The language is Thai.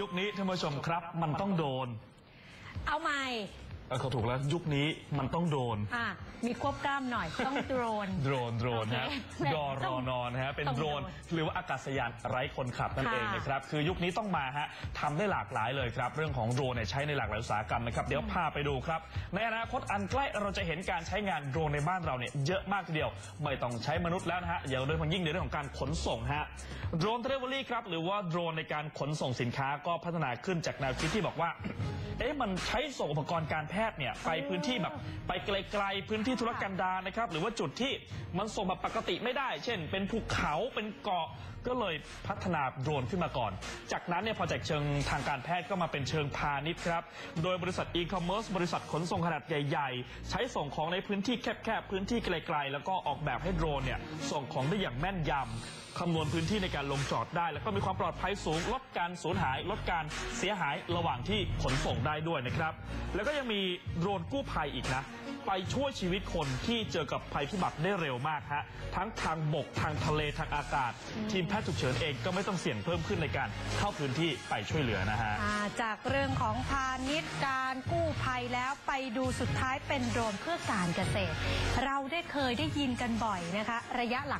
ยุคนี้ท่านผู้ชมครับ มันต้องโดน เอาใหม่ เออเขาถูกแล้วยุคนี้มันต้องโดนอะมีควบกล้ามหน่อยต้องโดรน โดรนโดรนโอเคฮะแหม่ดอรอนอนนะฮะเป็นต้องโดรน โดรนหรือว่าอากาศยานไร้คนขับนั่นค่ะ เองนะครับคือยุคนี้ต้องมาฮะทำได้หลากหลายเลยครับเรื่องของโดรนเนี่ยใช้ในหลากหลายอุตสาหกรรมนะครับเดี๋ยวพาไปดูครับ ในอนาคตอันใกล้เราจะเห็นการใช้งานโดรนในบ้านเราเนี่ยเยอะมากทีเดียว ไม่ต้องใช้มนุษย์แล้วนะฮะอย่างโดยเฉพาะยิ่งในเรื่องของการขนส่งฮะโดรนเทรเวลลี่ครับหรือว่าโดรนในการขนส่งสินค้าก็พัฒนาขึ้นจากแนวคิดที่บอกว่า เอ๊ะมันใช้ส่งอุปกรณ์การแพทย์เนี่ยไปพื้นที่แบบไปไกลๆพื้นที่ธุรกันดารนะครับ หรือว่าจุดที่มันส่งแบบปกติไม่ได้ เช่น เป็นภูเขาเป็นเกาะก็เลยพัฒนาโดรนขึ้นมาก่อน จากนั้นเนี่ยพอจากเชิงทางการแพทย์ก็มาเป็นเชิงพาณิชย์ครับ โดยบริษัทอีคอมเมิร์ซบริษัทขนส่งขนาดใหญ่ๆ ใช้ส่งของในพื้นที่แคบๆพื้นที่ไกลๆ แล้วก็ออกแบบให้โดรนเนี่ยส่งของได้อย่างแม่นยำ คำนวณพื้นที่ในการลงจอดได้ แล้วก็มีความปลอดภัยสูง ลดการสูญหาย ลดการเสียหายระหว่างที่ขนส่งได้ด้วยนะครับ แล้วก็ยังมีโดรนกู้ภัยอีกนะ ไปช่วยชีวิตคนที่เจอกับภัยพิบัติได้เร็วมากฮะทั้งทางบกทางทะเลทางอากาศ ทีมแพทย์ฉุกเฉินเองก็ไม่ต้องเสี่ยงเพิ่มขึ้นในการเข้าพื้นที่ไปช่วยเหลือนะฮะ อ่าจากเรื่องของพาณิชย์การกู้ภัยแล้วไปดูสุดท้ายเป็นโดรนเพื่อการเกษตร เราได้เคยได้ยินกันบ่อยนะคะ ระยะหลัง